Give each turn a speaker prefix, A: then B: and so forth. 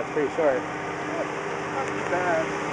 A: that's pretty short.
B: Not bad.